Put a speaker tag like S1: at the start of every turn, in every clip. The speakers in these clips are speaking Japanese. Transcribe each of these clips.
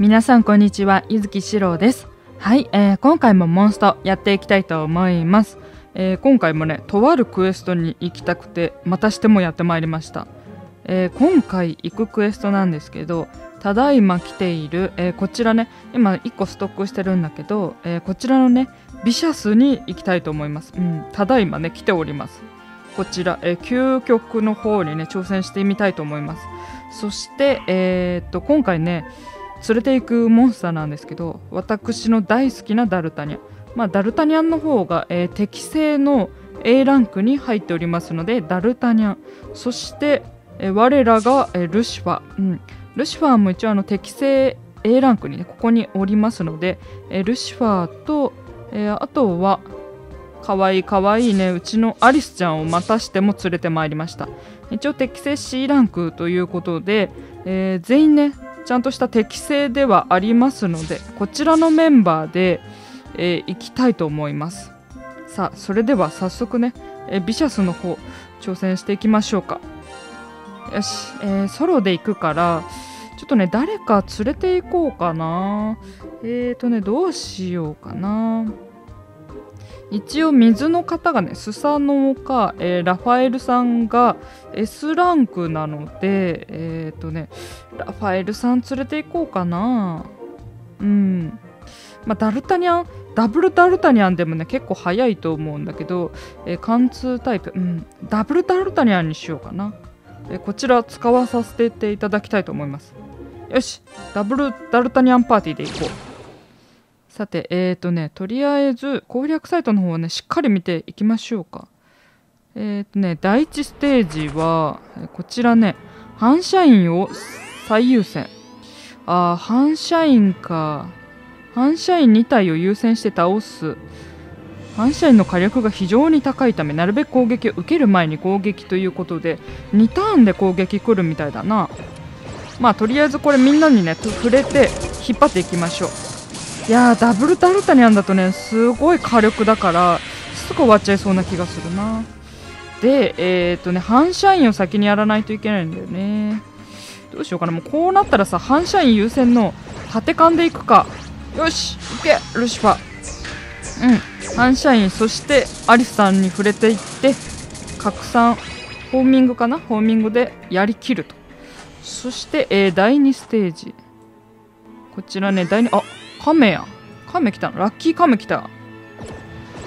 S1: 皆さんこんにちは、ゆずきしろうです。はい、えー今回もモンストやっていきたいと思います。えー今回もね、とあるクエストに行きたくて、またしてもやってまいりました。えー今回行くクエストなんですけど、ただいま来ている、えーこちらね、今1個ストックしてるんだけど、えーこちらのね、ビシャスに行きたいと思います。うん、ただいまね、来ております。こちら、えー究極の方にね、挑戦してみたいと思います。そして、えーっと、今回ね、連れていくモンスターなんですけど私の大好きなダルタニャンまあダルタニャンの方が、えー適正の A ランクに入っておりますのでダルタニャン。そして、えー我らが、えールシファー、うん、ルシファーも一応あの適正 A ランクにねここにおりますので、えールシファーと、えーあとはかわいいかわいいねうちのアリスちゃんをまたしても連れてまいりました。一応適正 C ランクということで、えー全員ねちゃんとした適正ではありますのでこちらのメンバーで、えー行きたいと思います。さあそれでは早速ね、えービシャスの方挑戦していきましょうか。よし、えーソロで行くからちょっとね誰か連れて行こうかな。えーとねどうしようかな。一応水の方がねスサノオか、えーラファエルさんが S ランクなのでえっ、とねラファエルさん連れて行こうかな。うん。まあダルタニャンダブルダルタニャンでもね結構早いと思うんだけど、えー貫通タイプ。うん。ダブルダルタニャンにしようかな、えーこちら使わさせていただきたいと思います。よし。ダブルダルタニャンパーティーで行こう。さて、えーとね、とりあえず攻略サイトの方をね、しっかり見ていきましょうか。えーとね、第1ステージは、こちらね、反射員を最優先。あ、反射員か。反射員2体を優先して倒す。反射員の火力が非常に高いため、なるべく攻撃を受ける前に攻撃ということで、2ターンで攻撃来るみたいだな。まあ、とりあえずこれみんなにね、触れて引っ張っていきましょう。いやーダブルダルタニャンだとねすごい火力だからすぐ終わっちゃいそうな気がするな。でえっ、とね反射員を先にやらないといけないんだよね。どうしようかな。もうこうなったらさ反射員優先の縦勘でいくか。よしいけルシファうん。反射員そしてアリスさんに触れていって拡散ホーミングかな？ホーミングでやりきると。そして、えー第2ステージ。こちらね第2あカメや。カメ来たの？ラッキーカメ来た。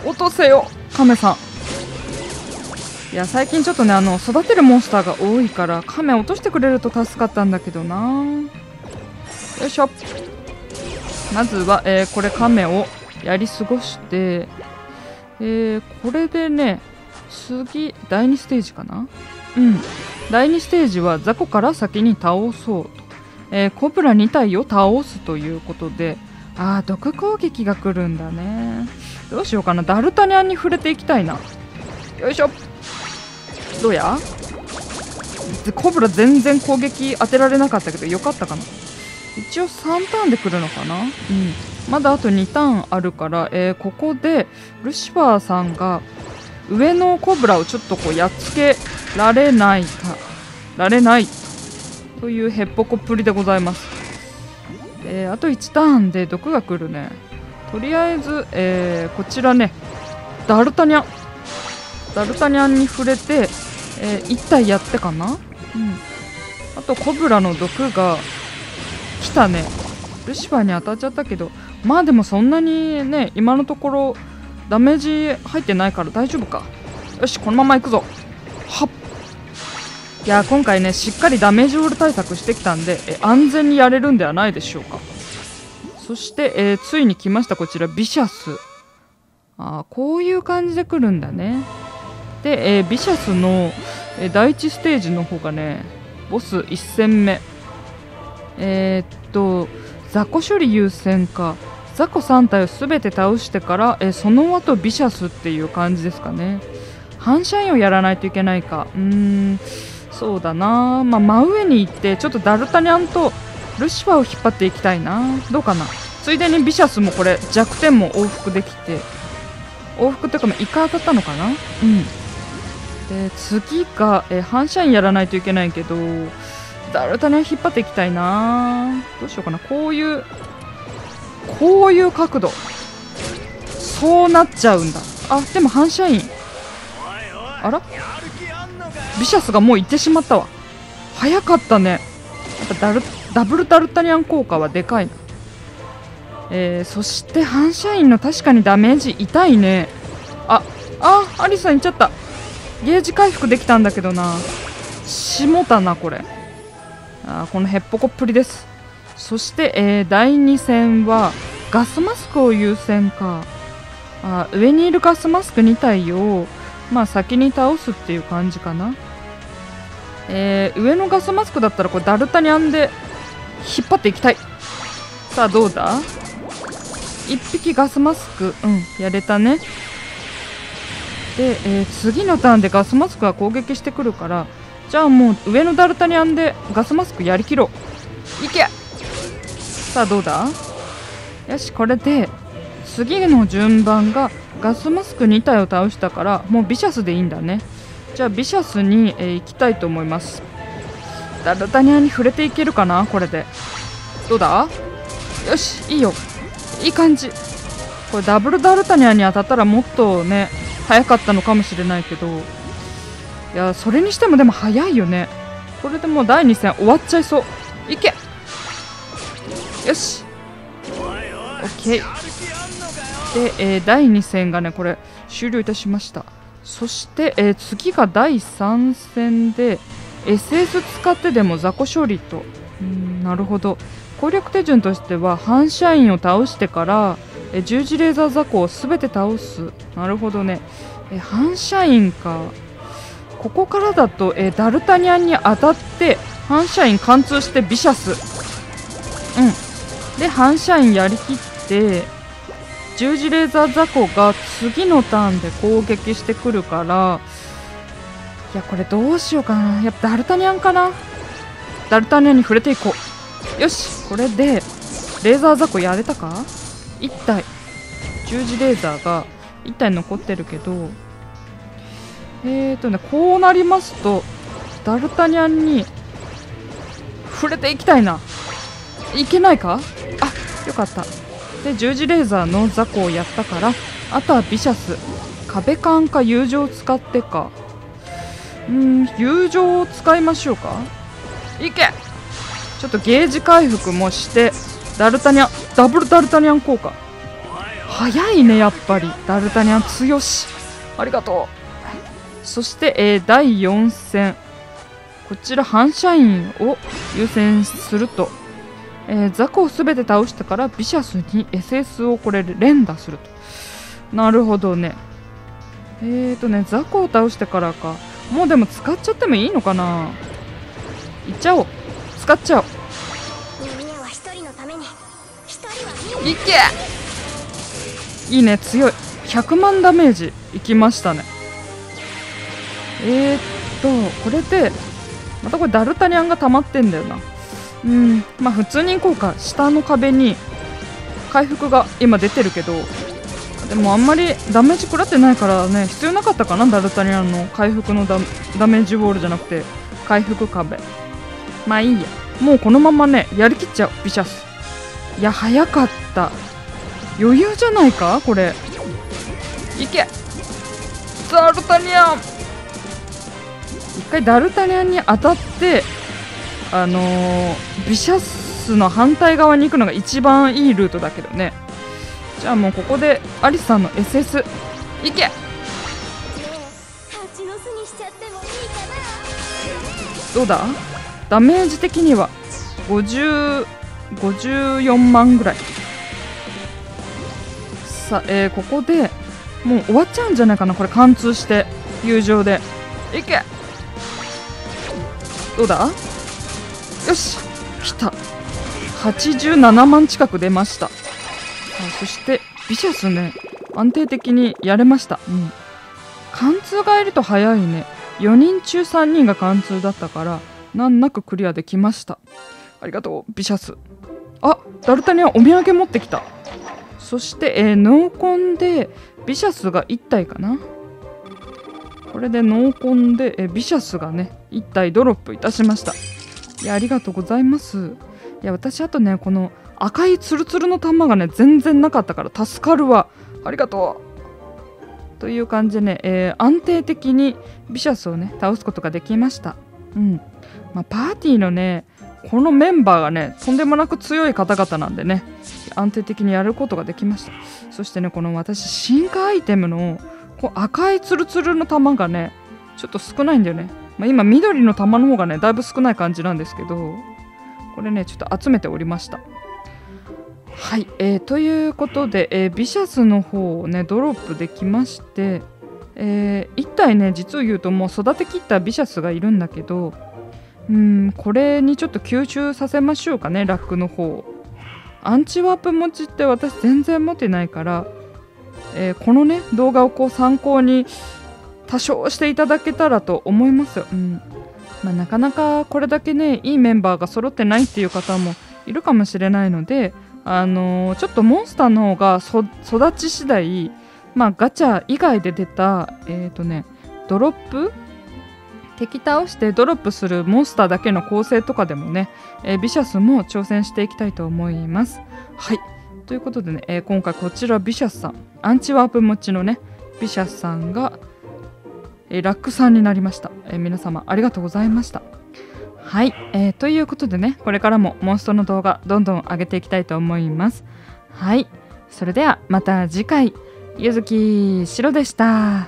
S1: 落とせよカメさん。いや最近ちょっとねあの育てるモンスターが多いからカメ落としてくれると助かったんだけどな。よいしょ。まずは、えーこれカメをやり過ごしてえーこれでね次第2ステージかな？うん。第2ステージは雑魚から先に倒そうと、えーコブラ2体を倒すということであー毒攻撃が来るんだね。どうしようかな。ダルタニャンに触れていきたいな。よいしょ。どうや？コブラ全然攻撃当てられなかったけどよかったかな。一応3ターンで来るのかな？うん。まだあと2ターンあるから、えーここでルシファーさんが上のコブラをちょっとこうやっつけられないかられないというへっぽこっぷりでございます。えーあと1ターンで毒が来るね。とりあえず、えーこちらね。ダルタニャン。ダルタニャンに触れて、え1体やってかな？うん。あとコブラの毒が来たね。ルシファーに当たっちゃったけど。まあでもそんなにね今のところダメージ入ってないから大丈夫か。よしこのまま行くぞ。はっいや今回ねしっかりダメージオール対策してきたんでえ安全にやれるんではないでしょうか。そして、えーついに来ましたこちらビシャス。あこういう感じで来るんだね。で、えービシャスの、えー第1ステージの方がねボス1戦目。えーっと雑魚処理優先か。雑魚3体を全て倒してから、えその後ビシャスっていう感じですかね。反射員をやらないといけないか。うーん。そうだな。まあ真上に行ってちょっとダルタニャンとルシファーを引っ張っていきたいな。どうかな。ついでにビシャスもこれ弱点も往復できて往復っていうかまあイカ当たったのかな。うん。で次が、え反射員やらないといけないけどダルタニアン引っ張っていきたいな。どうしようかな。こういうこういう角度。そうなっちゃうんだ。あでも反射インあら？ビシャスがもう行ってしまったわ。早かったね。やっぱダルダブルダルタニアン効果はでかいな。えー、そして反射インの確かにダメージ痛いね。ああアリスさん行っちゃった。ゲージ回復できたんだけどな。下たなこれ。あこのヘッポコっぷりです。そして、えー、第2戦はガスマスクを優先か。あ上にいるガスマスク2体を、まあ、先に倒すっていう感じかな。えー、上のガスマスクだったらこれダルタニャンで引っ張っていきたい。さあどうだ？1匹ガスマスク。うんやれたね。で、えー、次のターンでガスマスクが攻撃してくるからじゃあもう上のダルタニャンでガスマスクやりきろう。いけ！さあどうだ？よしこれで次の順番がガスマスク2体を倒したからもうビシャスでいいんだね。じゃあビシャスに、えー、行きたいと思います。ダルタニャンに触れていけるかなこれで。どうだ？よしいいよ。いい感じ。これダブルダルタニャンに当たったらもっとね早かったのかもしれないけど。いやそれにしてもでも早いよね。これでもう第2戦終わっちゃいそう。いけ。よし。OK で、えー、第2戦がねこれ終了いたしました。そして、えー、次が第3戦で SS 使ってでも雑魚処理と。うんなるほど。攻略手順としては反射員を倒してからえ十字レーザー雑魚を全て倒す。なるほどね。え反射員か。ここからだとえダルタニャンに当たって反射員貫通してビシャス。うん。で反射員やりきって十字レーザー雑魚が次のターンで攻撃してくるから。いやこれどうしようかな。やっぱダルタニャンかな。ダルタニャンに触れていこう。よしこれでレーザー雑魚やれたか？1体十字レーザーが1体残ってるけど。えーとねこうなりますとダルタニャンに触れていきたいな。いけないか？あよかった。で十字レーザーの雑魚をやったからあとはビシャス。壁感か友情を使ってか。うん友情を使いましょうか。いけ。ちょっとゲージ回復もしてダルタニャンダブルダルタニャン効果。早いねやっぱり。ダルタニャン強し。ありがとう。そして、えー、第4戦。こちら反射員を優先すると、えー、ザコを全て倒してからビシャスに SS をこれ連打すると。なるほどね。えーとねザコを倒してからか。もうでも使っちゃってもいいのかな。いっちゃおう。使っちゃおう。いけ！いいね強い。100万ダメージいきましたね。えー、っとこれでまたこれダルタニャンが溜まってんだよなうん。まあ普通にいこうか。下の壁に回復が今出てるけどでもあんまりダメージ食らってないからね必要なかったかなダルタニャンの。回復のダメージウォールじゃなくて回復壁。まあいいや。もうこのままねやりきっちゃう。ビシャス。いや早かった。余裕じゃないか？これ。いけ。ダルタニアン。一回ダルタニアンに当たってあのー、ビシャスの反対側に行くのが一番いいルートだけどね。じゃあもうここでアリサの SS いけ！どうだ？ダメージ的には50 54万ぐらい。さあ、えー、ここでもう終わっちゃうんじゃないかな？これ貫通して友情で。いけ！どうだ？よし。来た。87万近く出ました。そしてビシャスね。安定的にやれました。うん。貫通がいると早いね。4人中3人が貫通だったから難なくクリアできました。ありがとうビシャス。あダルタニアお土産持ってきた。そして、えー、濃紺でビシャスが1体かな。これで濃紺で、えー、ビシャスがね1体ドロップいたしました。いやありがとうございます。いや私あとねこの赤いツルツルの玉がね全然なかったから助かるわ。ありがとう。という感じでね、えー、安定的にビシャスをね倒すことができました。うん。まあ、パーティーのねこのメンバーがねとんでもなく強い方々なんでね安定的にやることができました。そしてねこの私進化アイテムのこう赤いツルツルの玉がねちょっと少ないんだよね、まあ、今緑の玉の方がねだいぶ少ない感じなんですけどこれねちょっと集めておりました。はい、えー、ということで、えー、ビシャスの方をねドロップできましてえー、1体ね実を言うともう育てきったビシャスがいるんだけどうんこれにちょっと吸収させましょうかねラックの方アンチワープ持ちって私全然持てないから、えー、このね動画をこう参考に多少していただけたらと思います、うん。まあ、なかなかこれだけねいいメンバーが揃ってないっていう方もいるかもしれないのであのー、ちょっとモンスターの方が育ち次第まあガチャ以外で出たえっ、ー、とねドロップ敵倒してドロップするモンスターだけの構成とかでもね、えー、ビシャスも挑戦していきたいと思います。はい。ということでね、えー、今回こちらビシャスさん。アンチワープ持ちのねビシャスさんが、えー、ラックさんになりました、えー、皆様ありがとうございました。はい、えー、ということでねこれからもモンストの動画どんどん上げていきたいと思います。はい。それではまた次回。ゆずきしろでした。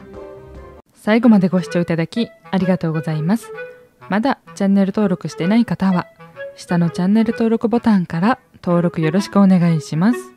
S1: 最後までご視聴いただきありがとうございます。まだチャンネル登録してない方は、下のチャンネル登録ボタンから登録よろしくお願いします。